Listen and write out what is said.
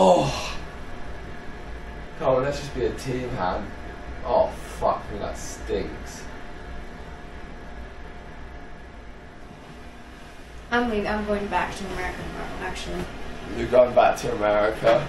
Oh. Come on, let's just be a team, Han. Oh, fuck me, that stinks. I'm leaving. I'm going back to America. Actually, You're going back to America.